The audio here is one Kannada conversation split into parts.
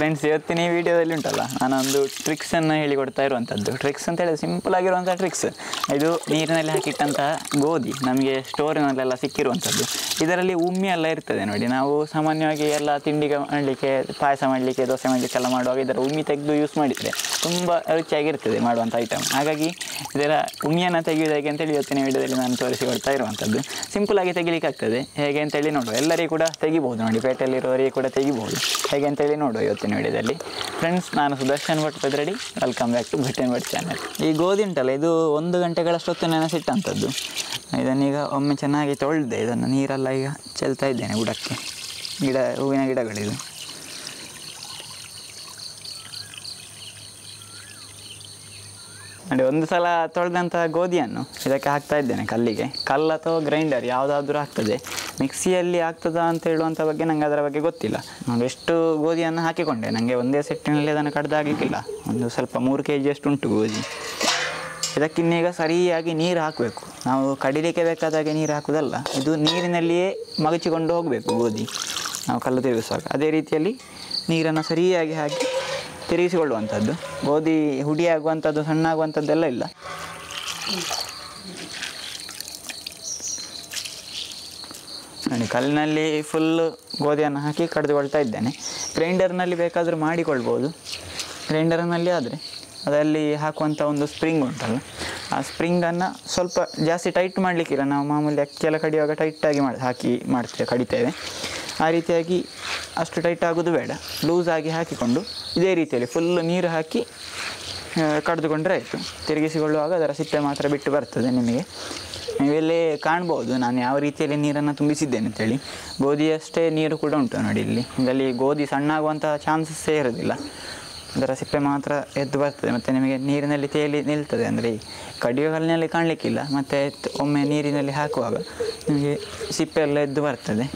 ಫ್ರೆಂಡ್ಸ್ ಇವತ್ತಿನ ಈ ವಿಡಿಯೋದಲ್ಲಿ ಉಂಟಲ್ಲ, ನಾನೊಂದು ಟ್ರಿಕ್ಸನ್ನು ಹೇಳಿಕೊಡ್ತಾ ಇರುವಂಥದ್ದು. ಟ್ರಿಕ್ಸ್ ಅಂತ ಹೇಳಿದ್ರೆ ಸಿಂಪಲ್ ಆಗಿರುವಂಥ ಟ್ರಿಕ್ಸ್ ಇದು ನೀರಿನಲ್ಲಿ ಹಾಕಿಟ್ಟಂತಹ ಗೋಧಿ, ನಮಗೆ ಸ್ಟೋರಿನಲ್ಲೆಲ್ಲ ಸಿಕ್ಕಿರುವಂಥದ್ದು. ಇದರಲ್ಲಿ ಉಮ್ಮಿ ಎಲ್ಲ ಇರ್ತದೆ ನೋಡಿ. ನಾವು ಸಾಮಾನ್ಯವಾಗಿ ಎಲ್ಲ ತಿಂಡಿಗೆ ಮಾಡಲಿಕ್ಕೆ, ಪಾಯಸ ಮಾಡಲಿಕ್ಕೆ, ದೋಸೆ ಮಾಡಲಿಕ್ಕೆ ಎಲ್ಲ ಮಾಡುವಾಗ ಇದರ ಉಮ್ಮಿ ತೆಗೆದು ಯೂಸ್ ಮಾಡಿದರೆ ತುಂಬ ರುಚಿಯಾಗಿರ್ತದೆ ಮಾಡುವಂಥ ಐಟಮ್ ಹಾಗಾಗಿ ಇದರ ಉಮ್ಮಿಯನ್ನು ತೆಗೆಯುವುದು ಹೇಗೆ ಅಂತೇಳಿ ಇವತ್ತಿನ ವಿಡಿಯೋದಲ್ಲಿ ನಾನು ತೋರಿಸಿಕೊಡ್ತಾ ಇರುವಂಥದ್ದು. ಸಿಂಪಲಾಗಿ ತೆಗಿಲಿಕ್ಕೆ ಆಗ್ತದೆ. ಹೇಗೆ ಅಂತೇಳಿ ನೋಡುವ. ಎಲ್ಲರಿಗೂ ಕೂಡ ತೆಗಿಬೋದು ನೋಡಿ. ಪೇಟೆಯಲ್ಲಿರುವವರಿಗೆ ಕೂಡ ತೆಗಿಬೋದು. ಹೇಗೆ ಅಂತೇಳಿ ನೋಡುವ ಇವತ್ತಿನ ವಿಡಿಯೋದಲ್ಲಿ. ಫ್ರೆಂಡ್ಸ್ ನಾನು Sudarshan Bhat Bedradi welcome back to Bhat Bhat channel ಈ ಗೋಧಿ ಉಂಟಲ್ಲ, ಇದು ಒಂದು ಗಂಟೆಗಳಷ್ಟೊತ್ತು ನೆನೆಸಿಟ್ಟಂಥದ್ದು ಇದನ್ನೀಗ ಒಮ್ಮೆ ಚೆನ್ನಾಗಿ ತೊಳೆದೆ. ಇದನ್ನು ನೀರೆಲ್ಲ ಈಗ ಚೆಲ್ತಾ ಇದ್ದೇನೆ ಬುಡಕ್ಕೆ. ಗಿಡ, ಹೂವಿನ ಗಿಡಗಳಿದು. ನೋಡಿ, ಒಂದು ಸಲ ತೊಳೆದಂತಹ ಗೋಧಿಯನ್ನು ಇದಕ್ಕೆ ಹಾಕ್ತಾ ಇದ್ದೇನೆ ಕಲ್ಲಿಗೆ. ಕಲ್ಲು ಅಥವಾ ಗ್ರೈಂಡರ್ ಯಾವುದಾದ್ರೂ ಆಗ್ತದೆ. ಮಿಕ್ಸಿಯಲ್ಲಿ ಆಗ್ತದಾ ಅಂತ ಹೇಳುವಂಥ ಬಗ್ಗೆ ನನಗೆ ಅದರ ಬಗ್ಗೆ ಗೊತ್ತಿಲ್ಲ. ನಾನು ಎಷ್ಟು ಗೋಧಿಯನ್ನು ಹಾಕಿಕೊಂಡೆ. ನನಗೆ ಒಂದೇ ಸೆಟ್ಟಿನಲ್ಲಿ ಅದನ್ನು ಕಡ್ದಾಗಲಿಕ್ಕಿಲ್ಲ ಒಂದು ಸ್ವಲ್ಪ ಮೂರು ಕೆ ಜಿಯಷ್ಟು ಉಂಟು ಗೋಧಿ. ಇದಕ್ಕಿನ್ನೀಗ ಸರಿಯಾಗಿ ನೀರು ಹಾಕಬೇಕು. ನಾವು ಕಡಿಲಿಕ್ಕೆ ಬೇಕಾದಾಗೆ ನೀರು ಹಾಕೋದಲ್ಲ, ಇದು ನೀರಿನಲ್ಲಿಯೇ ಮಗಚಿಕೊಂಡು ಹೋಗಬೇಕು ಗೋಧಿ. ನಾವು ಕಲ್ಲು ತಿರುಗಿಸುವಾಗ ಅದೇ ರೀತಿಯಲ್ಲಿ ನೀರನ್ನು ಸರಿಯಾಗಿ ಹಾಕಿ ತಿರುಗಿಸಿಕೊಳ್ಳುವಂಥದ್ದು. ಗೋಧಿ ಹುಡಿ ಆಗುವಂಥದ್ದು ಸಣ್ಣ ಆಗುವಂಥದ್ದೆಲ್ಲ ಇಲ್ಲ. ನೋಡಿ, ಕಲ್ಲಿನಲ್ಲಿ ಫುಲ್ಲು ಗೋಧಿಯನ್ನು ಹಾಕಿ ಕಡಿದುಕೊಳ್ತಾ ಇದ್ದೇನೆ. ಗ್ರೈಂಡರ್ನಲ್ಲಿ ಬೇಕಾದರೂ ಮಾಡಿಕೊಳ್ಬೋದು. ಗ್ರೈಂಡರ್ನಲ್ಲಿ ಆದರೆ ಅದರಲ್ಲಿ ಹಾಕುವಂಥ ಒಂದು ಸ್ಪ್ರಿಂಗ್ ಉಂಟಲ್ಲ, ಆ ಸ್ಪ್ರಿಂಗನ್ನು ಸ್ವಲ್ಪ ಜಾಸ್ತಿ ಟೈಟ್ ಮಾಡಲಿಕ್ಕಿಲ್ಲ. ನಾವು ಮಾಮೂಲಿ ಅಕ್ಕಿ ಎಲ್ಲ ಕಡಿಯುವಾಗ ಟೈಟಾಗಿ ಮಾಡಿ, ಹಾಕಿ ಮಾಡ್ತೇವೆ ಕಡಿತೇವೆ. ಆ ರೀತಿಯಾಗಿ ಅಷ್ಟು ಟೈಟ್ ಆಗೋದು ಬೇಡ. ಲೂಸಾಗಿ ಹಾಕಿಕೊಂಡು ಇದೇ ರೀತಿಯಲ್ಲಿ ಫುಲ್ ನೀರು ಹಾಕಿ ಕಡಿದುಕೊಂಡ್ರೆ ಆಯಿತು. ತಿರುಗಿಸಿಕೊಳ್ಳುವಾಗ ಅದರ ಸಿಪ್ಪೆ ಮಾತ್ರ ಬಿಟ್ಟು ಬರ್ತದೆ ನಿಮಗೆ. ನೀವಿಲ್ಲಿ ಕಾಣ್ಬೋದು, ನಾನು ಯಾವ ರೀತಿಯಲ್ಲಿ ನೀರನ್ನು ತುಂಬಿಸಿದ್ದೇನೆ ಅಂತೇಳಿ. ಗೋಧಿಯಷ್ಟೇ ನೀರು ಕೂಡ ಉಂಟು ನೋಡಿ ಇಲ್ಲಿ. ಇದರಲ್ಲಿ ಗೋಧಿ ಸಣ್ಣ ಆಗುವಂಥ ಚಾನ್ಸಸ್ಸೇ ಇರೋದಿಲ್ಲ ಅದರ ಸಿಪ್ಪೆ ಮಾತ್ರ ಎದ್ದು ಬರ್ತದೆ, ಮತ್ತು ನಿಮಗೆ ನೀರಿನಲ್ಲಿ ತೇಲಿ ನಿಲ್ತದೆ. ಅಂದರೆ ಕಡಿಯೋ ಕಲ್ಲಿನಲ್ಲಿ ಕಾಣಲಿಕ್ಕಿಲ್ಲ, ಮತ್ತು ಒಮ್ಮೆ ನೀರಿನಲ್ಲಿ ಹಾಕುವಾಗ ನಿಮಗೆ ಸಿಪ್ಪೆ ಎಲ್ಲ ಎದ್ದು ಬರ್ತದೆ.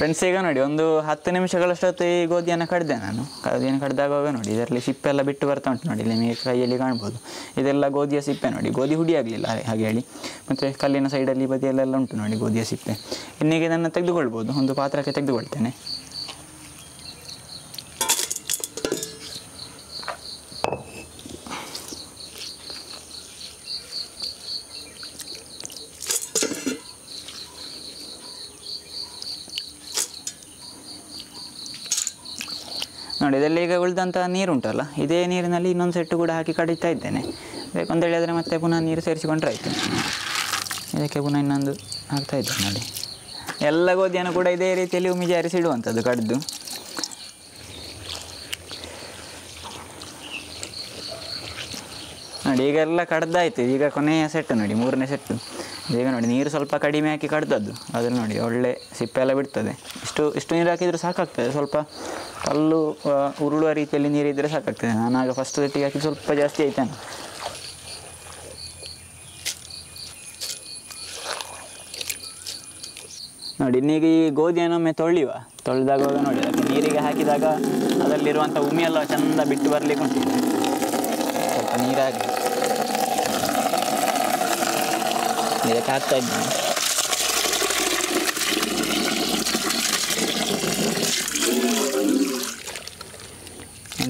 ಫ್ರೆಂಡ್ಸ್ ಈಗ ನೋಡಿ, ಒಂದು ಹತ್ತು ನಿಮಿಷಗಳಷ್ಟೊತ್ತು ಈ ಗೋಧಿಯನ್ನು ಕಡ್ದೆ ನಾನು. ಗೋಧಿಯನ್ನು ಕಡ್ದಾಗುವಾಗ ನೋಡಿ, ಇದರಲ್ಲಿ ಸಿಪ್ಪೆಲ್ಲ ಬಿಟ್ಟು ಬರ್ತಾ ಉಂಟು ನೋಡಿ ನಿಮಗೆ ಕೈಯಲ್ಲಿ ಕಾಣ್ಬೋದು. ಇದೆಲ್ಲ ಗೋಧಿಯ ಸಿಪ್ಪೆ ನೋಡಿ, ಗೋಧಿ ಹುಡಿ ಆಗಲಿಲ್ಲ, ಹಾಗೆ ಹೇಳಿ. ಮತ್ತು ಕಲ್ಲಿನ ಸೈಡಲ್ಲಿ ಬದಿಯಲ್ಲೆಲ್ಲ ಉಂಟು ನೋಡಿ, ಗೋಧಿಯ ಸಿಪ್ಪೆ. ಇನ್ನೀಗ ಇದನ್ನು ತೆಗೆದುಕೊಳ್ಬೋದು, ಒಂದು ಪಾತ್ರಕ್ಕೆ ತೆಗೆದುಕೊಳ್ತೇನೆ. ನೋಡಿ, ಇದರಲ್ಲಿ ಈಗ ಉಳಿದಂಥ ನೀರು ಉಂಟಲ್ಲ ಇದೇ ನೀರಿನಲ್ಲಿ ಇನ್ನೊಂದು ಸೆಟ್ಟು ಕೂಡ ಹಾಕಿ ಕಡಿತಾ ಇದ್ದೇನೆ. ಬೇಕು ಅಂತ ಹೇಳಿದರೆ ಮತ್ತೆ ಪುನಃ ನೀರು ಸೇರಿಸಿಕೊಂಡ್ರೆ ಆಯಿತು ಇದಕ್ಕೆ ಪುನಃ ಇನ್ನೊಂದು ಹಾಕ್ತಾ ನೋಡಿ. ಎಲ್ಲ ಗೋಧಿಯನ್ನು ಕೂಡ ಇದೇ ರೀತಿಯಲ್ಲಿ ಉಮಿ ಜಾರಿಸಿಡುವಂಥದ್ದು ಕಡ್ದು. ನೋಡಿ, ಈಗ ಎಲ್ಲ ಕಡ್ದಾಯ್ತು. ಈಗ ಕೊನೆಯ ಸೆಟ್ಟು ನೋಡಿ, ಮೂರನೇ ಸೆಟ್ಟು. ಈಗ ನೋಡಿ, ನೀರು ಸ್ವಲ್ಪ ಕಡಿಮೆ ಹಾಕಿ ಕಡ್ದದ್ದು. ಅದನ್ನು ನೋಡಿ, ಒಳ್ಳೆ ಸಿಪ್ಪೆ ಎಲ್ಲ ಬಿಡ್ತದೆ. ಇಷ್ಟು ಇಷ್ಟು ನೀರು ಹಾಕಿದರೆ ಸಾಕಾಗ್ತದೆ. ಸ್ವಲ್ಪ ಕಲ್ಲು ಉರುಳುವ ರೀತಿಯಲ್ಲಿ ನೀರಿದ್ದರೆ ಸಾಕಾಗ್ತದೆ. ನಾನು ಆಗ ಫಸ್ಟ್ ಸೆಟ್ಟಿಗೆ ಹಾಕಿ ಸ್ವಲ್ಪ ಜಾಸ್ತಿ ಆಯ್ತಾನೆ. ನೋಡಿ, ಇನ್ನೀಗ ಈ ಗೋಧಿಯನ್ನೊಮ್ಮೆ ತೊಳೆಯುವ ತೊಳೆದಾಗ ನೋಡಿ, ಅದಕ್ಕೆ ನೀರಿಗೆ ಹಾಕಿದಾಗ ಅದರಲ್ಲಿರುವಂಥ ಉಮಿ ಎಲ್ಲ ಚೆಂದ ಬಿಟ್ಟು ಬರಲಿಕ್ಕೆ ಉಂಟು ಸ್ವಲ್ಪ ನೀರಾಗಿ. ಇದಕ್ಕೆ ಹಾಕ್ತಾ ಇದ್ದೀನಿ.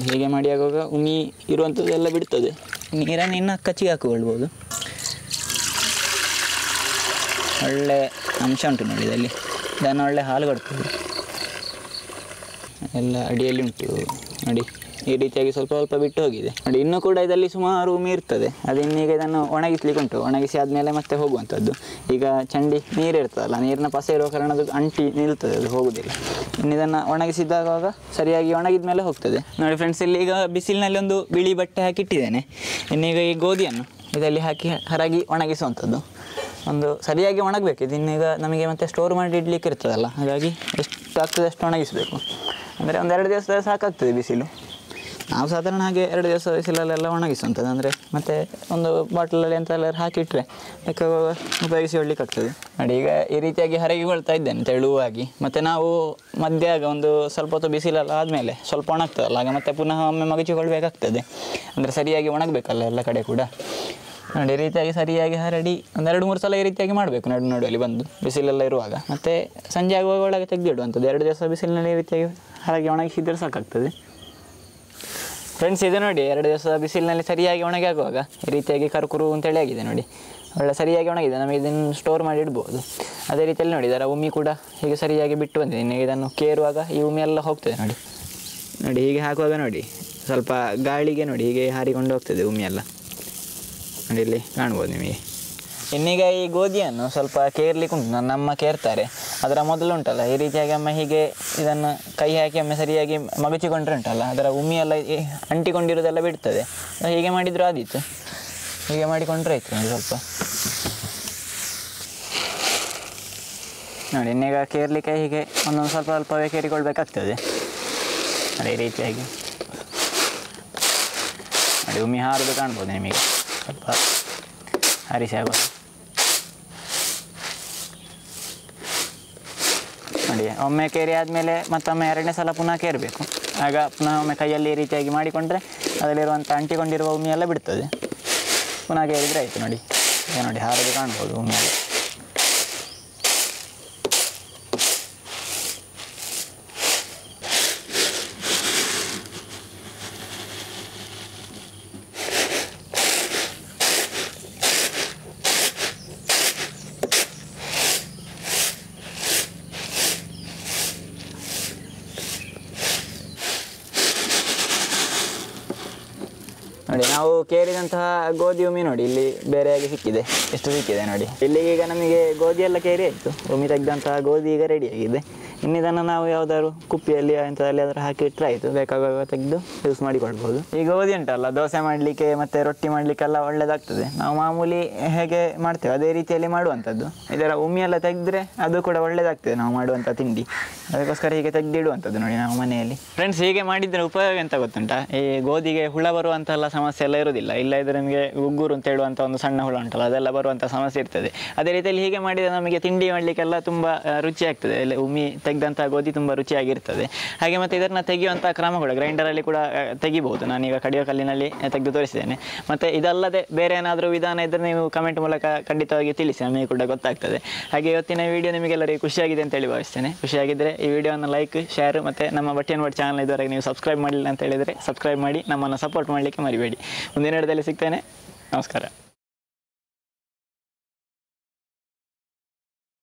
ಅದು ಹೇಗೆ ಮಾಡಿ ಆಗುವಾಗ ಉಮಿ ಇರುವಂಥದ್ದೆಲ್ಲ ಬಿಡ್ತದೆ. ನೀರನ್ನು ಇನ್ನು ಕಚ್ಚಿಗೆ ಹಾಕಿಕೊಳ್ಬೋದು ಒಳ್ಳೆ ಅಂಶ ಉಂಟು ನೋಡಿ ಇದರಲ್ಲಿ. ಇದನ್ನು ಒಳ್ಳೆ ಹಾಲು ಕೊಡ್ತದೆ. ಎಲ್ಲ ಅಡಿಯಲ್ಲಿ ಉಂಟು ನೋಡಿ. ಈ ರೀತಿಯಾಗಿ ಸ್ವಲ್ಪ ಸ್ವಲ್ಪ ಬಿಟ್ಟು ಹೋಗಿದೆ. ನೋಡಿ, ಇನ್ನೂ ಕೂಡ ಇದರಲ್ಲಿ ಸುಮಾರು ಇರ್ತದೆ ಅದು ಇನ್ನೀಗ ಇದನ್ನು ಒಣಗಿಸ್ಲಿಕ್ಕೆ ಉಂಟು ಒಣಗಿಸಿ ಆದಮೇಲೆ ಮತ್ತೆ ಹೋಗುವಂಥದ್ದು. ಈಗ ಚಂಡಿ ನೀರು ಇರ್ತದಲ್ಲ, ನೀರಿನ ಪಸ ಇರುವ ಕಾರಣ ಅದು ಅಂಟಿ ನಿಲ್ತದೆ, ಅದು ಹೋಗುವುದಿಲ್ಲ ಇನ್ನು ಇದನ್ನು ಒಣಗಿಸಿದಾಗ ಸರಿಯಾಗಿ ಒಣಗಿದ ಮೇಲೆ ಹೋಗ್ತದೆ. ನೋಡಿ ಫ್ರೆಂಡ್ಸ್ ಇಲ್ಲಿ ಈಗ ಬಿಸಿಲಿನಲ್ಲಿ ಒಂದು ಬಿಳಿ ಬಟ್ಟೆ ಹಾಕಿ ಇಟ್ಟಿದ್ದೇನೆ. ಇನ್ನೀಗ ಈ ಗೋಧಿಯನ್ನು ಇದರಲ್ಲಿ ಹಾಕಿ ಹರಗಿ ಒಣಗಿಸುವಂಥದ್ದು. ಒಂದು ಸರಿಯಾಗಿ ಒಣಗಬೇಕು. ಇದನ್ನೀಗ ನಮಗೆ ಮತ್ತೆ ಸ್ಟೋರ್ ಮಾಡಿ ಇಡ್ಲಿಕ್ಕೆ ಇರ್ತದಲ್ಲ, ಹಾಗಾಗಿ ಎಷ್ಟು ಆಗ್ತದೆ ಅಷ್ಟು ಒಣಗಿಸಬೇಕು. ಅಂದರೆ ಒಂದು ಎರಡು ದಿವಸದಲ್ಲಿ ಸಾಕಾಗ್ತದೆ ಬಿಸಿಲು. ನಾವು ಸಾಧಾರಣ ಹಾಗೆ ಎರಡು ದಿವಸ ಬಿಸಿಲಲ್ಲೆಲ್ಲ ಒಣಗಿಸುವಂಥದ್ದು ಅಂದರೆ ಮತ್ತೆ ಒಂದು ಬಾಟಲಲ್ಲಿ ಎಂತೆಲ್ಲ ಹಾಕಿಟ್ರೆ ಅದಕ್ಕೆ ಉಪಯೋಗಿಸಿಕೊಳ್ಳಿಕ್ಕಾಗ್ತದೆ ನೋಡಿ, ಈಗ ಈ ರೀತಿಯಾಗಿ ಹರಗಿಕೊಳ್ತಾ ಇದ್ದೇನೆ, ತೆಳುವಾಗಿ. ಮತ್ತು ನಾವು ಮಧ್ಯ ಆಗ ಒಂದು ಸ್ವಲ್ಪ ಹೊತ್ತು ಬಿಸಿಲೆಲ್ಲ ಆದಮೇಲೆ ಸ್ವಲ್ಪ ಒಣಗ್ತದಲ್ಲ, ಆಗ ಮತ್ತೆ ಪುನಃ ಒಮ್ಮೆ ಮಗಚಿಕೊಳ್ಬೇಕಾಗ್ತದೆ. ಅಂದರೆ ಸರಿಯಾಗಿ ಒಣಗಬೇಕಲ್ಲ ಎಲ್ಲ ಕಡೆ ಕೂಡ. ನೋಡಿ, ಈ ರೀತಿಯಾಗಿ ಸರಿಯಾಗಿ ಹರಡಿ ಒಂದೆರಡು ಮೂರು ಸಲ ಈ ರೀತಿಯಾಗಿ ಮಾಡಬೇಕು ನಡು ನಡುವಲ್ಲಿ ಬಂದು ಬಿಸಿಲೆಲ್ಲ ಇರುವಾಗ. ಮತ್ತು ಸಂಜೆ ಆಗುವಾಗ ಒಳಗೆ ತೆಗೆದಿಡುವಂಥದ್ದು. ಎರಡು ದಿವಸ ಬಿಸಿಲಿನಲ್ಲಿ ಈ ರೀತಿಯಾಗಿ ಹರಗಿ ಒಣಗಿಸಿದ್ರೆ ಸಾಕಾಗ್ತದೆ. ಫ್ರೆಂಡ್ಸ್ ಇದೆ ನೋಡಿ, ಎರಡು ದಿವಸ ಬಿಸಿಲಿನಲ್ಲಿ ಸರಿಯಾಗಿ ಒಣಗಿ ಆಗುವಾಗ ಈ ರೀತಿಯಾಗಿ ಕರ್ಕುರು ಅಂತೇಳಿ ಆಗಿದೆ ನೋಡಿ. ಒಳ್ಳೆ ಸರಿಯಾಗಿ ಒಣಗಿದೆ, ನಮಗೆ ಇದನ್ನು ಸ್ಟೋರ್ ಮಾಡಿ ಇಡ್ಬೋದು. ಅದೇ ರೀತಿಯಲ್ಲಿ ನೋಡಿ, ಇದರ ಉಮಿ ಕೂಡ ಹೀಗೆ ಸರಿಯಾಗಿ ಬಿಟ್ಟು ಬಂದಿದೆ. ಇನ್ನು ಇದನ್ನು ಕೇರುವಾಗ ಈ ಉಮಿ ಎಲ್ಲ ಹೋಗ್ತದೆ ನೋಡಿ. ನೋಡಿ, ಹೀಗೆ ಹಾಕುವಾಗ ನೋಡಿ, ಸ್ವಲ್ಪ ಗಾಳಿಗೆ ನೋಡಿ, ಹೀಗೆ ಹಾರಿಕೊಂಡು ಹೋಗ್ತದೆ ಉಮಿ ಎಲ್ಲ. ನೋಡಿ, ಇಲ್ಲಿ ಕಾಣ್ಬೋದು ನಿಮಗೆ. ಇನ್ನೀಗ ಈ ಗೋಧಿಯನ್ನು ಸ್ವಲ್ಪ ಕೇರ್ಲಿಕ್ಕೆ ಉಂಟು. ನನ್ನ ಅಮ್ಮ ಕೇರ್ತಾರೆ. ಅದರ ಮೊದಲು ಉಂಟಲ್ಲ, ಈ ರೀತಿಯಾಗಿ ಅಮ್ಮ ಹೀಗೆ ಇದನ್ನು ಕೈ ಹಾಕಿ ಅಮ್ಮ ಸರಿಯಾಗಿ ಮಗುಚಿಕೊಂಡ್ರೆ ಉಂಟಲ್ಲ, ಅದರ ಉಮಿ ಎಲ್ಲ ಈ ಅಂಟಿಕೊಂಡಿರೋದೆಲ್ಲ ಬಿಡ್ತದೆ. ಹೀಗೆ ಮಾಡಿದ್ರು ಆದೀತು. ಹೀಗೆ ಮಾಡಿಕೊಂಡ್ರೆ ಆಯಿತು ಸ್ವಲ್ಪ. ನೋಡಿ, ಇನ್ನೀಗ ಕೇರ್ಲಿಕ್ಕೆ ಹೀಗೆ ಒಂದೊಂದು ಸ್ವಲ್ಪ ಸ್ವಲ್ಪವೇ ಕೇರಿಕೊಳ್ಬೇಕಾಗ್ತದೆ. ಅದೇ ರೀತಿಯಾಗಿ. ನೋಡಿ ಉಮಿ ಹಾರದು ಕಾಣ್ಬೋದು ನಿಮಗೆ. ಸ್ವಲ್ಪ ಹರಿಸಿ ಆಗೋದು ನೋಡಿ ಒಮ್ಮೆ ಕೇರಿ ಆದಮೇಲೆ ಮತ್ತೊಮ್ಮೆ ಎರಡನೇ ಸಲ ಪುನಃ ಕೇರಬೇಕು. ಆಗ ಪುನಃ ಒಮ್ಮೆ ಕೈಯಲ್ಲಿ ಈ ರೀತಿಯಾಗಿ ಮಾಡಿಕೊಂಡ್ರೆ ಅದರಲ್ಲಿರುವಂಥ ಅಂಟಿಕೊಂಡಿರುವ ಉಮಿ ಎಲ್ಲ ಬಿಡ್ತದೆ. ಪುನಃ ಕೇರಿದರೆ ಆಯಿತು ನೋಡಿ. ನೋಡಿ, ಹಾರದು ಕಾಣ್ಬೋದು ಉಮಿ ನೋಡಿ, ನಾವು ಕೇರಿದಂತಹ ಗೋಧಿ ಉಮಿ ನೋಡಿ, ಇಲ್ಲಿ ಬೇರೆಯಾಗಿ ಸಿಕ್ಕಿದೆ, ಎಷ್ಟು ಸಿಕ್ಕಿದೆ ನೋಡಿ. ಇಲ್ಲಿಗೆ ಈಗ ನಮಗೆ ಗೋಧಿ ಎಲ್ಲ ಕೇರಿ ಆಯಿತು. ಉಮಿ ತೆಗೆದಂತಹ ಗೋಧಿ ಈಗ ರೆಡಿಯಾಗಿದೆ ಇನ್ನು ಇದನ್ನು ನಾವು ಯಾವುದಾದ್ರು ಕುಪ್ಪಿಯಲ್ಲಿ ಎಂಥದಲ್ಲಿ ಆದರೂ ಹಾಕಿ ಇಟ್ಟರೆ ಆಯಿತು. ಬೇಕಾಗುವಾಗ ತೆಗೆದು ಯೂಸ್ ಮಾಡಿಕೊಳ್ಬೋದು ಈ ಗೋಧಿ ಉಂಟಲ್ಲ, ದೋಸೆ ಮಾಡಲಿಕ್ಕೆ ಮತ್ತು ರೊಟ್ಟಿ ಮಾಡಲಿಕ್ಕೆಲ್ಲ ಒಳ್ಳೆಯದಾಗ್ತದೆ ನಾವು ಮಾಮೂಲಿ ಹೇಗೆ ಮಾಡ್ತೇವೆ, ಅದೇ ರೀತಿಯಲ್ಲಿ ಮಾಡುವಂಥದ್ದು. ಇದರ ಉಮಿ ಎಲ್ಲ ತೆಗೆದ್ರೆ ಅದು ಕೂಡ ಒಳ್ಳೆಯದಾಗ್ತದೆ ನಾವು ಮಾಡುವಂಥ ತಿಂಡಿ. ಅದಕ್ಕೋಸ್ಕರ ಹೀಗೆ ತೆಗೆದಿಡುವಂಥದ್ದು ನೋಡಿ ನಾವು ಮನೆಯಲ್ಲಿ. ಫ್ರೆಂಡ್ಸ್ ಹೀಗೆ ಮಾಡಿದರೆ ಉಪಯೋಗ ಎಂತ ಗೊತ್ತುಂಟಾ? ಈ ಗೋಧಿಗೆ ಹುಳ ಬರುವಂತಹ ಸಮಸ್ಯೆ ಎಲ್ಲ ಇರುವುದಿಲ್ಲ. ಇಲ್ಲ ಇದ್ರೆ ನಮಗೆ ಉಗ್ಗುರು ಅಂತ ಹೇಳುವಂಥ ಒಂದು ಸಣ್ಣ ಹುಳ ಉಂಟಲ್ಲ, ಅದೆಲ್ಲ ಬರುವಂಥ ಸಮಸ್ಯೆ ಇರ್ತದೆ. ಅದೇ ರೀತಿಯಲ್ಲಿ ಹೀಗೆ ಮಾಡಿದರೆ ನಮಗೆ ತಿಂಡಿ ಮಾಡಲಿಕ್ಕೆಲ್ಲ ತುಂಬ ರುಚಿಯಾಗ್ತದೆ. ಉಮಿ ತೆಗೆದಂಥ ಗೋಧಿ ತುಂಬ ರುಚಿಯಾಗಿರ್ತದೆ. ಹಾಗೆ ಮತ್ತು ಇದನ್ನು ತೆಗೆಯುವಂಥ ಕ್ರಮಗಳು ಗ್ರೈಂಡರಲ್ಲಿ ಕೂಡ ತೆಗಿಬಹುದು. ನಾನೀಗ ಕಡಿಯೋ ಕಲ್ಲಿನಲ್ಲಿ ತೆಗೆದು ತೋರಿಸಿದ್ದೇನೆ. ಮತ್ತು ಇದಲ್ಲದೆ ಬೇರೆ ಏನಾದರೂ ವಿಧಾನ ಇದ್ದರೆ ನೀವು ಕಮೆಂಟ್ ಮೂಲಕ ಖಂಡಿತವಾಗಿ ತಿಳಿಸಿ, ನಮಗೆ ಕೂಡ ಗೊತ್ತಾಗ್ತದೆ. ಹಾಗೆ ಇವತ್ತಿನ ವಿಡಿಯೋ ನಿಮಗೆಲ್ಲರಿಗೂ ಖುಷಿಯಾಗಿದೆ ಅಂತೇಳಿ ಭಾವಿಸ್ತೇನೆ. ಖುಷಿಯಾಗಿದ್ದರೆ ಈ ವಿಡಿಯೋವನ್ನು ಲೈಕ್ ಶೇರ್ ಮತ್ತು ನಮ್ಮ ಬಟ್ಟೆ ವರ್ಡ್ ಚಾನಲ್ ಇದುವರೆಗೆ ನೀವು ಸಬ್ಸ್ಕ್ರೈಬ್ ಮಾಡಿಲ್ಲ ಅಂತ ಹೇಳಿದರೆ ಸಬ್ಸ್ಕ್ರೈಬ್ ಮಾಡಿ, ನಮ್ಮನ್ನು ಸಪೋರ್ಟ್ ಮಾಡಲಿಕ್ಕೆ ಮರಿಬೇಡಿ. ಮುಂದಿನ ಹಿಡಿದಲ್ಲಿ ಸಿಗ್ತೇನೆ. ನಮಸ್ಕಾರ.